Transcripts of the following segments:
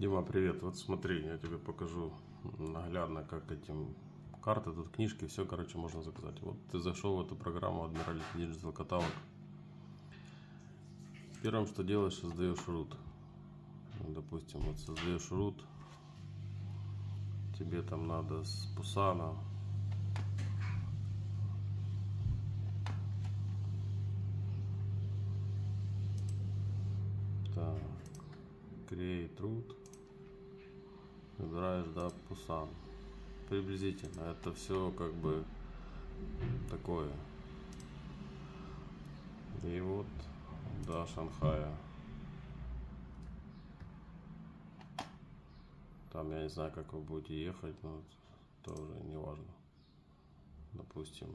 Дима, привет. Вот смотри, я тебе покажу наглядно, как этим карты, тут книжки, все, короче, можно заказать. Вот ты зашел в эту программу Admiralty Digital каталог. Первым, что делаешь, создаешь. Ну, Допустим, вот создаешь root. Тебе там надо с Пусана. Так. Create root. Выбираешь, да, Пусан. Приблизительно. Это все как бы такое. И вот до Шанхая. Там я не знаю, как вы будете ехать, но это уже не важно. Допустим,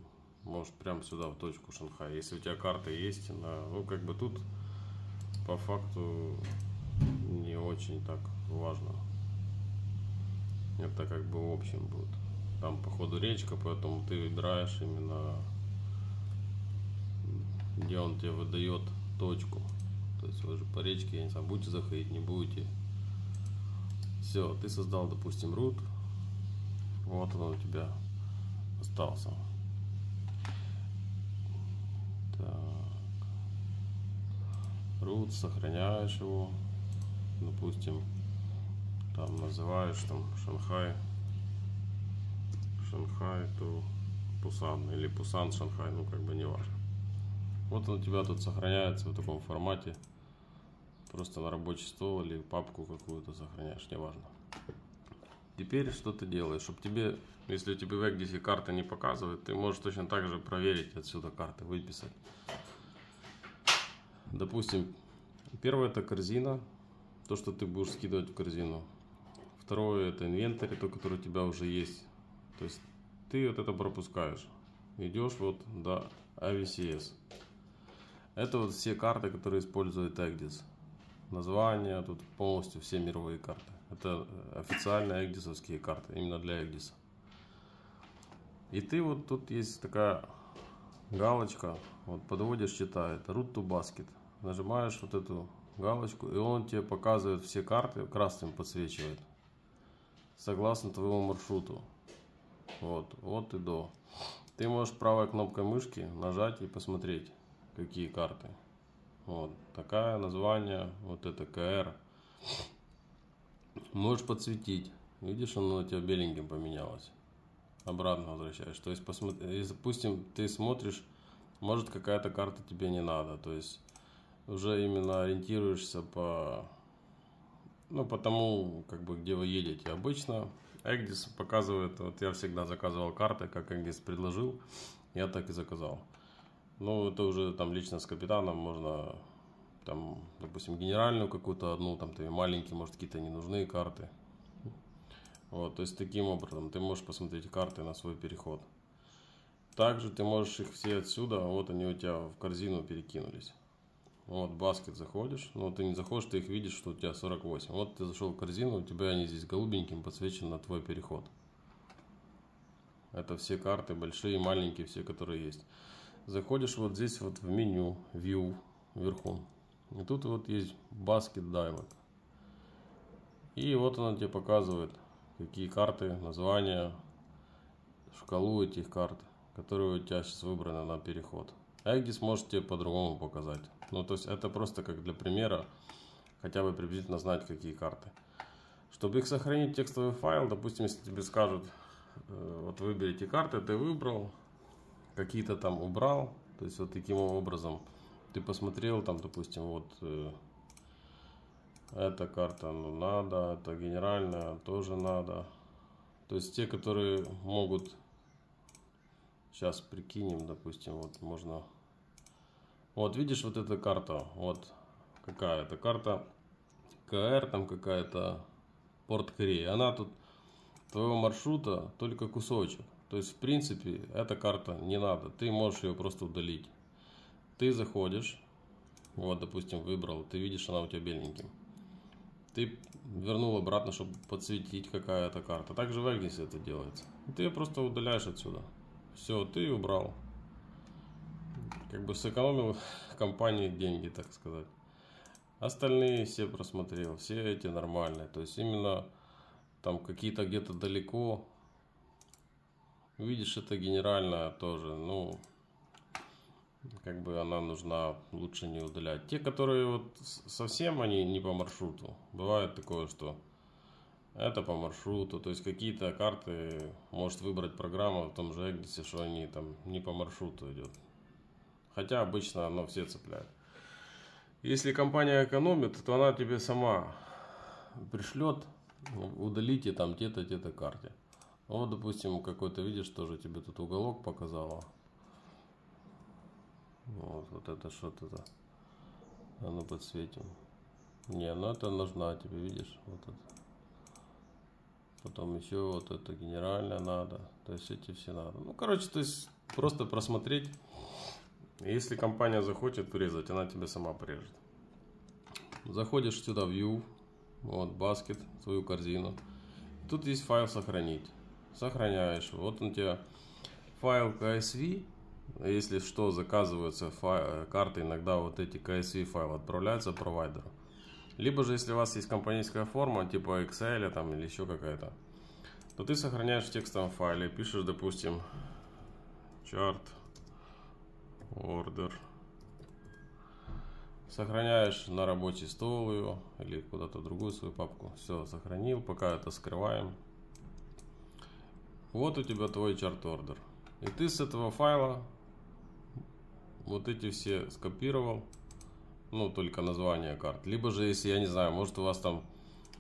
может прям сюда в точку Шанхая. Если у тебя карта есть, на, ну как бы тут по факту не очень так важно. Это как бы в общем будет. Там походу речка, поэтому ты выбираешь именно где он тебе выдает точку. То есть вы же по речке, я не знаю, будете заходить, не будете. Все, ты создал, допустим, root. Вот он у тебя остался. Так. Root, сохраняешь его. Допустим, там называешь там Шанхай. Шанхай, то Пусан. Или Пусан, Шанхай, ну как бы не важно. Вот он у тебя тут сохраняется в таком формате. Просто на рабочий стол или папку какую-то сохраняешь, неважно. Теперь что ты делаешь? Чтобы тебе, если у тебя в Эгдисе карта не показывает, ты можешь точно так же проверить отсюда карты, выписать. Допустим, первое это корзина, то, что ты будешь скидывать в корзину. Второе это инвентарь, то, который у тебя уже есть. То есть ты вот это пропускаешь. Идешь вот до AVCS. Это вот все карты, которые использует Эгдис. Название, тут полностью все мировые карты. Это официальные эгдисовские карты, именно для Эгдиса. И ты вот тут есть такая галочка, вот подводишь, читает, root to basket. Нажимаешь вот эту галочку, и он тебе показывает все карты, красным подсвечивает. Согласно твоему маршруту. Вот, вот и до. Ты можешь правой кнопкой мышки нажать и посмотреть, какие карты. Вот, такая название, вот это КР. Можешь подсветить. Видишь, оно у тебя беленьким поменялось. Обратно возвращаешь. То есть, посмотри, допустим, ты смотришь, может какая-то карта тебе не надо. То есть, уже именно ориентируешься по, ну, по тому, как бы, где вы едете. Обычно Эгдис показывает, вот я всегда заказывал карты, как Эгдис предложил, я так и заказал. Ну, это уже там лично с капитаном можно, там, допустим, генеральную какую-то одну, там, ты маленькие, может, какие-то ненужные карты. Вот, то есть, таким образом ты можешь посмотреть карты на свой переход. Также ты можешь их все отсюда, вот они у тебя в корзину перекинулись. Вот, баскет заходишь, но ты не заходишь, ты их видишь, что у тебя 48. Вот ты зашел в корзину, у тебя они здесь голубеньким подсвечены на твой переход. Это все карты, большие, маленькие, все, которые есть. Заходишь вот здесь вот в меню, View, вверху. И тут вот есть Basket Dialog. И вот она тебе показывает, какие карты, названия, шкалу этих карт, которые у тебя сейчас выбраны на переход. Эгдис может тебе по-другому показать. Ну, то есть это просто как для примера, хотя бы приблизительно знать, какие карты. Чтобы их сохранить в текстовый файл, допустим, если тебе скажут, э, вот выберите карты, ты выбрал, какие-то там убрал, то есть вот таким образом ты посмотрел, там, допустим, вот э, эта карта ну, надо, это генеральная тоже надо. То есть те, которые могут, сейчас прикинем, допустим, вот можно вот видишь вот эта карта, вот какая это карта КР, там какая-то порт Кореи. Она тут твоего маршрута только кусочек. То есть, в принципе, эта карта не надо. Ты можешь ее просто удалить. Ты заходишь, вот, допустим, выбрал, ты видишь, она у тебя беленьким. Ты вернул обратно, чтобы подсветить, какая это карта. Также в Эгнисе это делается. Ты ее просто удаляешь отсюда. Все, ты убрал как бы сэкономил компании деньги, так сказать. Остальные все просмотрел, все эти нормальные. То есть именно там какие-то где-то далеко. Видишь, это генеральная тоже, ну, как бы она нужна, лучше не удалять. Те, которые вот совсем они не по маршруту. Бывает такое, что это по маршруту, то есть какие-то карты может выбрать программа в том же Эгдисе, что они там не по маршруту идет. Хотя обычно оно все цепляет. Если компания экономит, то она тебе сама пришлет, удалите там те-то, те-то карте. Вот, допустим, какой-то, видишь, тоже тебе тут уголок показала. Вот, вот это что-то. А ну подсветим. Не, ну это нужна тебе, видишь, вот это. Потом еще вот это генеральная надо. То есть эти все надо. Ну, короче, то есть просто просмотреть. Если компания захочет урезать, она тебе сама порежет. Заходишь сюда в View, вот, баскет, свою корзину. Тут есть файл сохранить. Сохраняешь. Вот он тебе файл CSV. Если что, заказываются файл, карты, иногда вот эти CSV файлы отправляются провайдеру. Либо же, если у вас есть компанейская форма, типа Excel там, или еще какая-то, то ты сохраняешь в текстовом файле, пишешь, допустим, chart order. Сохраняешь на рабочий стол ее или куда-то другую свою папку. Все, сохранил, пока это скрываем. Вот у тебя твой chart order. И ты с этого файла вот эти все скопировал. Ну, только название карт. Либо же, если я не знаю, может у вас там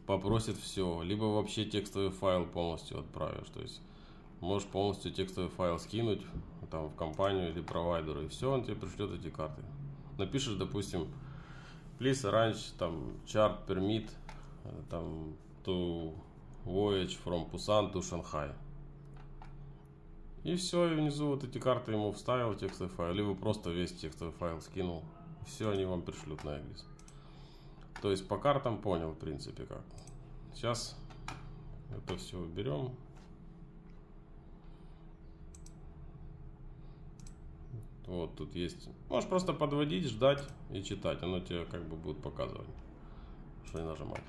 попросит все. Либо вообще текстовый файл полностью отправишь. То есть можешь полностью текстовый файл скинуть там в компанию или провайдеру, и все, он тебе пришлет эти карты. Напишешь, допустим, please arrange там chart permit там to voyage from Busan to Shanghai. И все, и внизу вот эти карты ему вставил текстовый файл, либо просто весь текстовый файл скинул. Все, они вам пришлют на Эглис. То есть по картам понял, в принципе, как. Сейчас это все уберем. Вот тут есть. Можешь просто подводить, ждать и читать. Оно тебе как бы будет показывать, что не нажимать.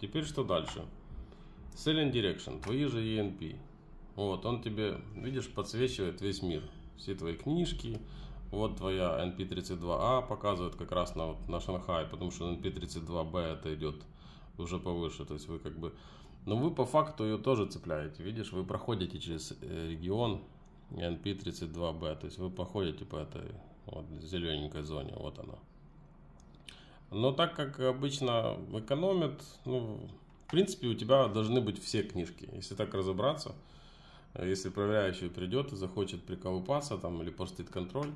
Теперь что дальше? Selling Direction, твои же ENP. Вот, он тебе, видишь, подсвечивает весь мир. Все твои книжки. Вот твоя NP32A показывает как раз на, вот, на Шанхай, потому что NP32B это идет уже повыше. То есть вы как бы... Но вы по факту ее тоже цепляете. Видишь, вы проходите через э, регион, NP32B. То есть вы походите по этой вот, зелененькой зоне. Вот она. Но так как обычно экономят, ну, в принципе, у тебя должны быть все книжки. Если так разобраться, если проверяющий придет и захочет приколупаться там или постит контроль,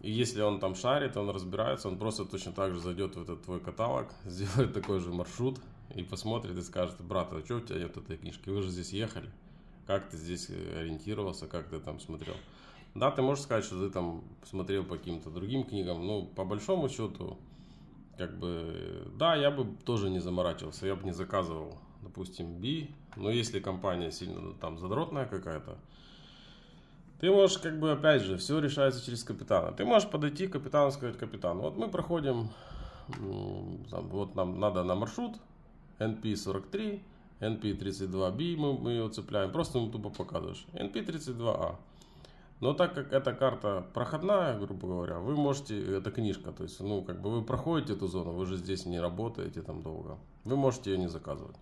и если он там шарит, он разбирается, он просто точно так же зайдет в этот твой каталог, сделает такой же маршрут и посмотрит и скажет, брат, а что у тебя нет этой книжки? Вы же здесь ехали как ты здесь э, ориентировался, как ты там смотрел. Да, ты можешь сказать, что ты там смотрел по каким-то другим книгам, но по большому счету, как бы, да, я бы тоже не заморачивался, я бы не заказывал, допустим, B, но если компания сильно там задротная какая-то, ты можешь, как бы, опять же, все решается через капитана. Ты можешь подойти к капитану и сказать, капитан, вот мы проходим, там, вот нам надо на маршрут NP43, NP32B мы, мы ее цепляем, просто ему тупо показываешь. NP32A. Но так как эта карта проходная, грубо говоря, вы можете, это книжка, то есть, ну, как бы вы проходите эту зону, вы же здесь не работаете там долго, вы можете ее не заказывать.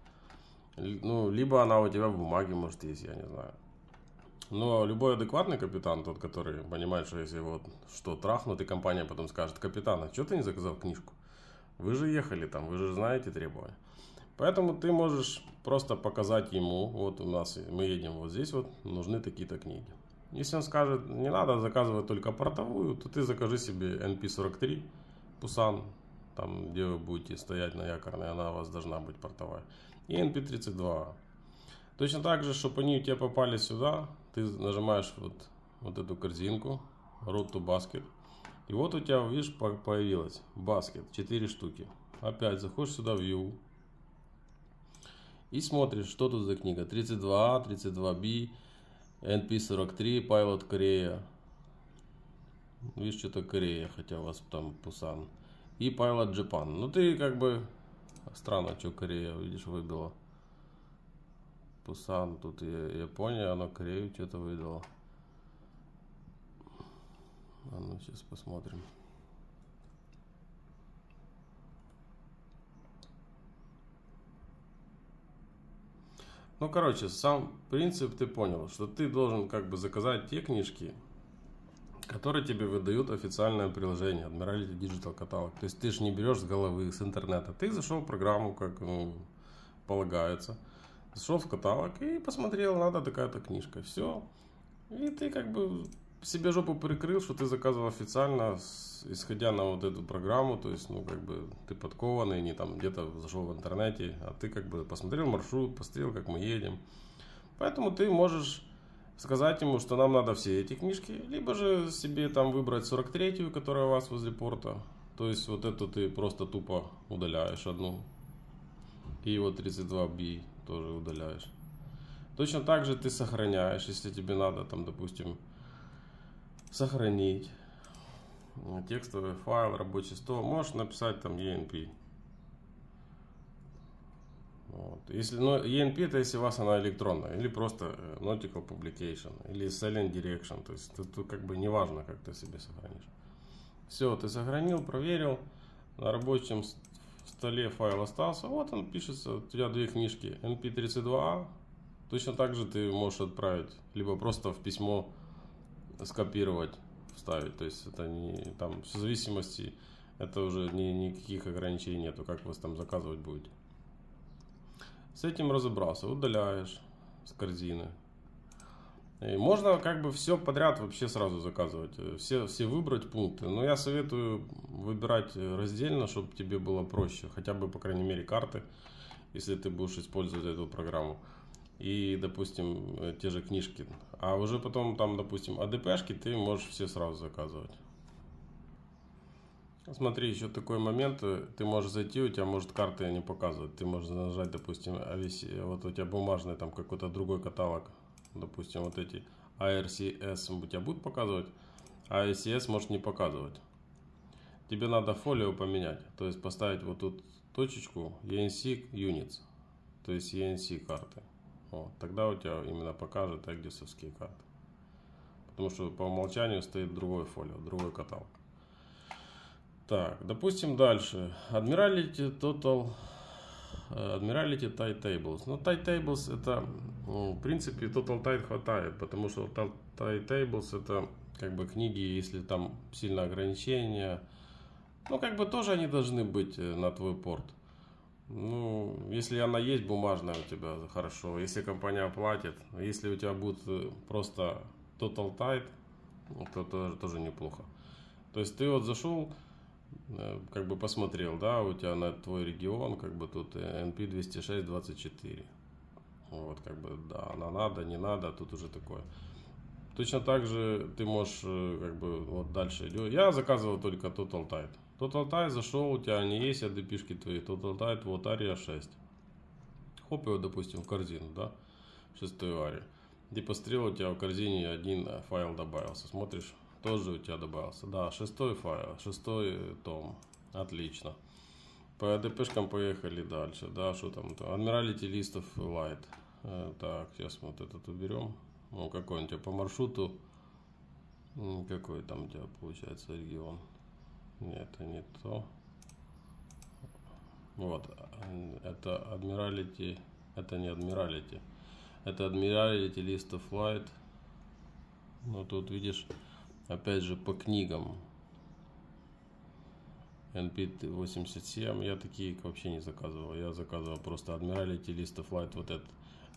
Ну, либо она у тебя в бумаге, может, есть, я не знаю. Но любой адекватный капитан, тот, который понимает, что если вот что трахнут, и компания потом скажет, капитан, а что ты не заказал книжку? Вы же ехали там, вы же знаете требования. Поэтому ты можешь просто показать ему, вот у нас мы едем вот здесь вот, нужны такие-то книги. Если он скажет, не надо заказывать только портовую, то ты закажи себе NP43 Пусан, там где вы будете стоять на якорной, она у вас должна быть портовая. И NP32. Точно так же, чтобы они у тебя попали сюда, ты нажимаешь вот, вот эту корзинку, Road to Basket. И вот у тебя, видишь, появилась баскет, 4 штуки. Опять заходишь сюда в View, и смотришь, что тут за книга. 32А, 32B, NP43, Pilot Корея. Видишь, что-то Корея, хотя у вас там Пусан. и Pilot Japan. Ну ты как бы... Странно, что Корея, видишь, выбила. Пусан, тут Япония, она Корею что-то выдала. А ну сейчас посмотрим. Ну, короче, сам принцип ты понял, что ты должен как бы заказать те книжки, которые тебе выдают официальное приложение Admiralty Digital Catalog. То есть ты же не берешь с головы, с интернета. Ты зашел в программу, как ну, полагается, зашел в каталог и посмотрел, надо такая-то книжка. Все. И ты как бы себе жопу прикрыл, что ты заказывал официально, исходя на вот эту программу, то есть, ну, как бы, ты подкованный, не там где-то зашел в интернете, а ты как бы посмотрел маршрут, посмотрел, как мы едем. Поэтому ты можешь сказать ему, что нам надо все эти книжки, либо же себе там выбрать 43-ю, которая у вас возле порта, то есть вот эту ты просто тупо удаляешь одну, и вот 32B тоже удаляешь. Точно так же ты сохраняешь, если тебе надо, там, допустим, сохранить. Текстовый файл, рабочий стол, можешь написать там ENP. Вот. Если, ну, ENP это если у вас она электронная, или просто э, Nautical Publication, или Selling Direction, то есть тут, тут как бы не важно, как ты себе сохранишь. Все, ты сохранил, проверил, на рабочем столе файл остался, вот он пишется, у тебя две книжки, NP32A, точно так же ты можешь отправить, либо просто в письмо скопировать, вставить. То есть это не там в зависимости, это уже ни, никаких ограничений нету, как вы там заказывать будете. С этим разобрался, удаляешь с корзины. И можно как бы все подряд вообще сразу заказывать, все, все выбрать пункты. Но я советую выбирать раздельно, чтобы тебе было проще. Хотя бы, по крайней мере, карты, если ты будешь использовать эту программу и, допустим, э, те же книжки. А уже потом там, допустим, АДПшки ты можешь все сразу заказывать. Смотри, еще такой момент, э, ты можешь зайти, у тебя может карты не показывать. Ты можешь нажать, допустим, вот у тебя бумажный там какой-то другой каталог. Допустим, вот эти ARCS у тебя будут показывать, а ACS может не показывать. Тебе надо фолио поменять, то есть поставить вот тут точечку ENC Units, то есть ENC карты. Вот, тогда у тебя именно покажет эгдисовские карты. Потому что по умолчанию стоит другой фолио, другой каталог. Так, допустим, дальше. Admiralty Total э, Admiralty Tie Tables. Но ну, Tie Tables это, ну, в принципе, Total Tie хватает, потому что Tie Tables это как бы книги, если там сильно ограничения, ну, как бы тоже они должны быть э, на твой порт. Ну, если она есть бумажная у тебя, хорошо. Если компания платит, если у тебя будет э, просто Total Tide, то тоже, тоже неплохо. То есть ты вот зашел, э, как бы посмотрел, да, у тебя на твой регион, как бы тут NP 206-24. Вот, как бы, да, она надо, не надо, тут уже такое. Точно так же ты можешь, э, как бы, вот дальше идет. Я заказывал только Total Tide. TotalTie зашел, у тебя не есть ADP-шки твои, TotalTie, вот Ария 6. Хоп, его, допустим, в корзину, да, шестую Арию. И пострел у тебя в корзине один файл добавился. Смотришь, тоже у тебя добавился. Да, шестой файл, шестой том. Отлично. По ADP-шкам поехали дальше. Да, что там? Admiralty List of Light. Э, так, сейчас вот этот уберем. Ну, какой он у тебя по маршруту? Какой там у тебя получается регион? Это не то. Вот, это Admiralty, это не Admiralty. Это Admiralty List of Flight. Ну, тут видишь, опять же, по книгам. NP87, я такие вообще не заказывал. Я заказывал просто Admiralty List of Flight, вот этот.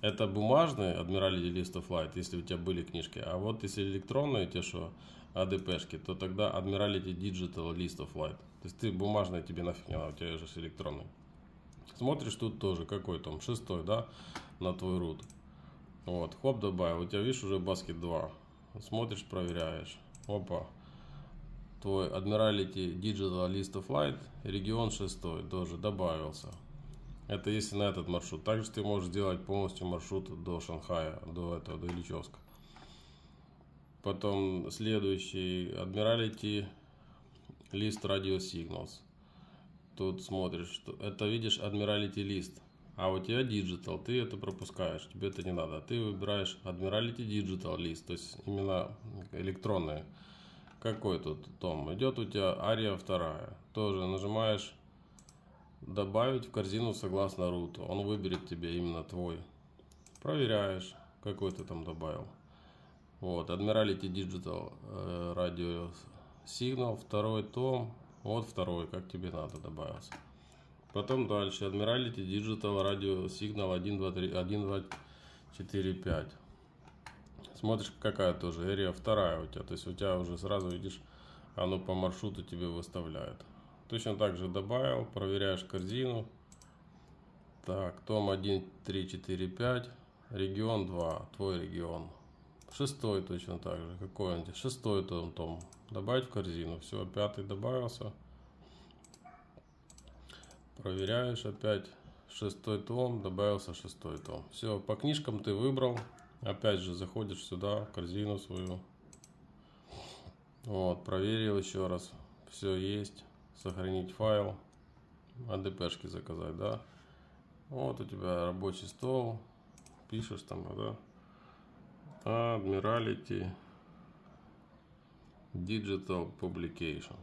Это бумажный Admiralty List of если у тебя были книжки. А вот если электронные, те что, ADP-шки, то тогда Admiralty Digital List of Light. То есть ты бумажная тебе нафиг не надо, у тебя же электронный. Смотришь тут тоже, какой там, шестой, да, на твой root. Вот, хоп, добавил, у тебя, видишь, уже баскет 2. Смотришь, проверяешь. Опа. Твой Admiralty Digital List of Light, регион шестой тоже добавился. Это если на этот маршрут. Также ты можешь сделать полностью маршрут до Шанхая, до этого, до Ильичевска. Потом следующий Admiralty List Radio Signals. тут смотришь, что это видишь Admiralty лист. А у тебя Digital, ты это пропускаешь, тебе это не надо. Ты выбираешь Admiralty Digital лист, то есть именно электронные. Какой тут том? Идет у тебя Ария вторая. Тоже нажимаешь добавить в корзину согласно руту. Он выберет тебе именно твой. Проверяешь, какой ты там добавил. Вот, Admiralty Digital э, радио Signal, второй том. Вот второй, как тебе надо, добавился. Потом дальше. Admiralty Digital Radio Signal 1, 2, 3, 1, 2, 4, 5. Смотришь, какая тоже area вторая у тебя. То есть у тебя уже сразу видишь, оно по маршруту тебе выставляет. Точно так же добавил, проверяешь корзину. Так, том 1, 3, 4, 5. Регион 2, твой регион. Шестой точно так же. Какой он? Шестой том, том. Добавить в корзину. Все, пятый добавился. Проверяешь опять. Шестой том, добавился шестой том. Все, по книжкам ты выбрал. Опять же заходишь сюда, в корзину свою. Вот, проверил еще раз. Все есть. Сохранить файл. АДПшки заказать, да. Вот у тебя рабочий стол. Пишешь там, да. Admiralty Digital Publication.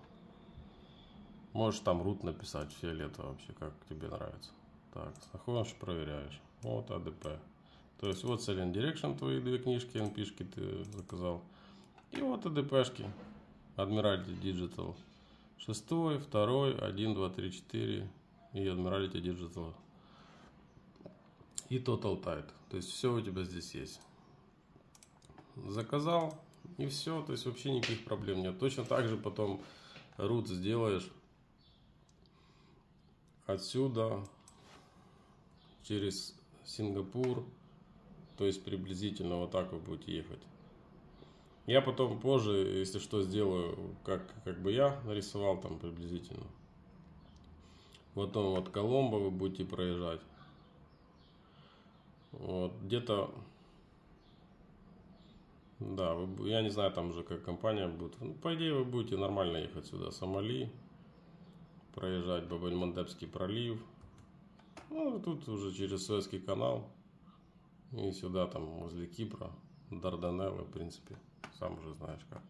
Можешь там root написать, фиолетово вообще, как тебе нравится. Так, заходишь, проверяешь. Вот ADP. То есть вот Silent Direction, твои две книжки, NP-шки ты заказал. И вот ADP-шки. Admiralty Digital. Шестой, второй, один, два, три, четыре. И Admiralty Digital. И Total Tide. То есть все у тебя здесь есть. Заказал, и все. То есть вообще никаких проблем нет. Точно так же потом root сделаешь отсюда через Сингапур, то есть приблизительно вот так вы будете ехать. Я потом позже, если что, сделаю, как, как бы я нарисовал там приблизительно. Потом вот Коломбо вы будете проезжать. Вот, где-то, да, вы, я не знаю там уже как компания будет. Ну, по идее вы будете нормально ехать сюда, Сомали проезжать Бабель-Мандебский пролив. Ну, тут уже через Суэцкий канал. И сюда, там, возле Кипра, Дарданеллы, в принципе, сам уже знаешь как.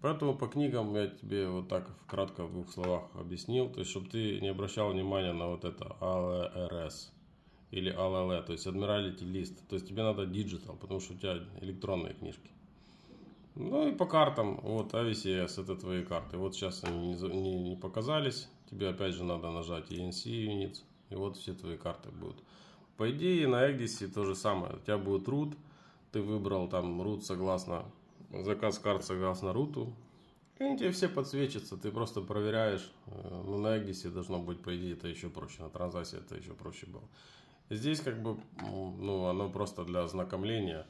Поэтому по книгам я тебе вот так вкратко в двух словах объяснил, то есть, чтобы ты не обращал внимания на вот это ALRS или ALL, то есть Admiralty List. То есть тебе надо digital, потому что у тебя электронные книжки. Ну и по картам, вот AVCS, это твои карты. Вот сейчас они не, не, не показались. Тебе опять же надо нажать ENC Units. И вот все твои карты будут. По идее на Эгдисе то же самое. У тебя будет root. Ты выбрал там root согласно, заказ карт согласно руту. И они тебе все подсвечатся. Ты просто проверяешь. Ну на Эгдисе должно быть по идее это еще проще. На транзакции это еще проще было. Здесь как бы, ну оно просто для ознакомления.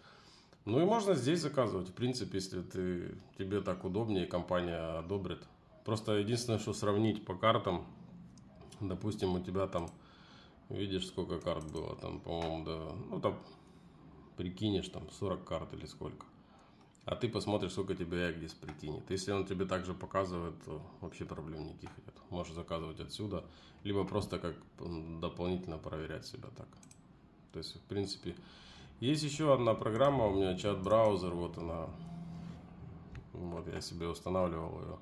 Ну и можно здесь заказывать, в принципе, если ты, тебе так удобнее, компания одобрит. Просто единственное, что сравнить по картам, допустим, у тебя там, видишь, сколько карт было, там, по-моему, да, ну там, прикинешь, там, 40 карт или сколько. А ты посмотришь, сколько тебе Эгдис прикинет. Если он тебе также показывает, то вообще проблем никаких нет. Можешь заказывать отсюда, либо просто как дополнительно проверять себя так. То есть, в принципе, есть еще одна программа у меня, чат-браузер, вот она. Вот я себе устанавливал ее.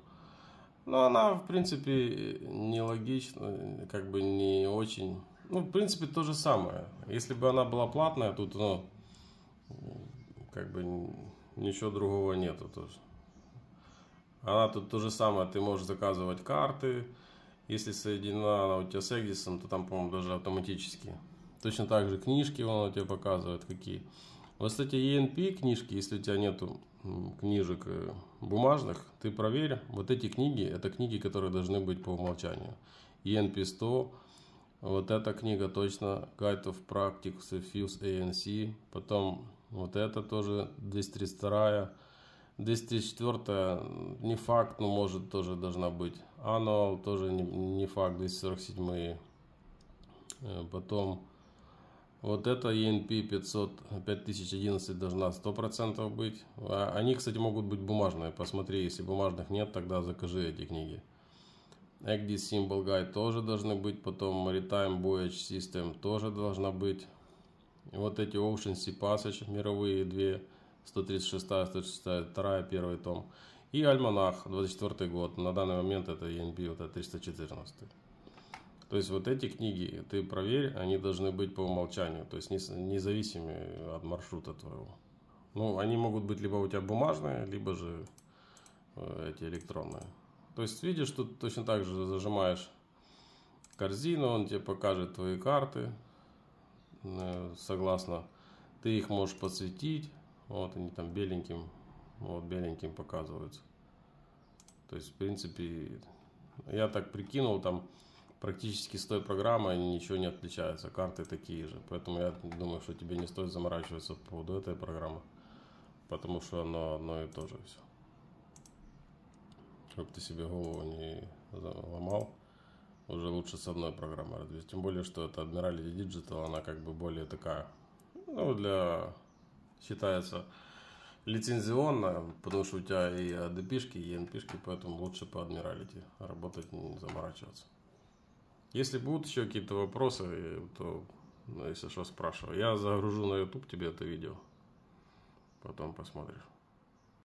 Но она, в принципе, нелогична, как бы не очень... Ну, в принципе, то же самое. Если бы она была платная, тут, ну, как бы ничего другого нету тоже. Она тут то же самое, ты можешь заказывать карты. Если соединена она у тебя с Exodus, то там, по-моему, даже автоматически Точно так же книжки он тебе показывает какие. Вот, кстати, ENP книжки, если у тебя нету книжек э, бумажных, ты проверь. Вот эти книги, это книги, которые должны быть по умолчанию. ENP 100, вот эта книга точно, Guide of Practice Fuse ANC. Потом вот это тоже 232. 234 не факт, но может тоже должна быть. Annual тоже не, не факт, 247. Э, потом вот это ENP 500, 5011 должна 100% быть. А они, кстати, могут быть бумажные. Посмотри, если бумажных нет, тогда закажи эти книги. EGDI Symbol Guide тоже должны быть, потом Maritime Voyage System тоже должна быть. Вот эти Ocean Sea Passage, мировые две, 136, 162, первый том. И Альманах, 24 год. На данный момент это ENB, вот это 314. То есть вот эти книги, ты проверь, они должны быть по умолчанию, то есть независимые от маршрута твоего. Ну, они могут быть либо у тебя бумажные, либо же э, эти электронные. То есть видишь, тут точно так же зажимаешь корзину, он тебе покажет твои карты, согласно. Ты их можешь подсветить, вот они там беленьким, вот беленьким показываются. То есть, в принципе, я так прикинул, там практически с той программой ничего не отличается. Карты такие же. Поэтому я думаю, что тебе не стоит заморачиваться по поводу этой программы. Потому что оно одно и то же все. Чтобы ты себе голову не ломал. Уже лучше с одной программой развить. Тем более, что это Admiralty Digital, она как бы более такая, ну, для, считается, лицензионная, потому что у тебя и ADP-шки, и NP-шки, поэтому лучше по Admiralty работать, не заморачиваться. Если будут еще какие-то вопросы, то, ну, если что, спрашивай. Я загружу на YouTube тебе это видео. Потом посмотришь.